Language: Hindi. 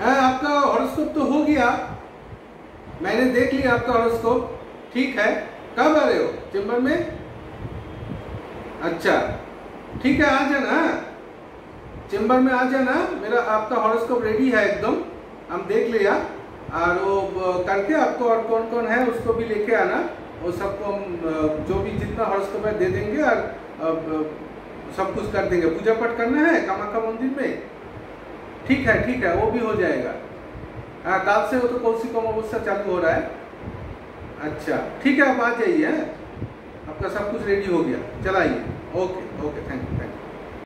हाँ आपका हॉरोस्कोप तो हो गया। मैंने देख लिया आपका हॉरोस्कोप ठीक है? कब आ रहे हो? चेम्बर में? अच्छा। ठीक है, आ जाना। चेम्बर में आ जाना। मेरा आपका हॉरोस्कोप रेडी है एकदम। हम देख लिया। और वो करके आपको और कौन कौन है उसको भी लेके आना। वो सबको हम जो भी जितना हॉरोस्कोप है दे देंगे और सब कुछ कर देंगे। पूजा पाठ करना है? कामाख्या मंदिर में? ठीक है ठीक है, वो भी हो जाएगा। हाँ कल से वो तो कौन कौशिक अमावस्या चालू हो रहा है? अच्छा ठीक है, आप आ जाइए, हैं? आपका सब कुछ रेडी हो गया। चलाइए। Okay okay thank you thank you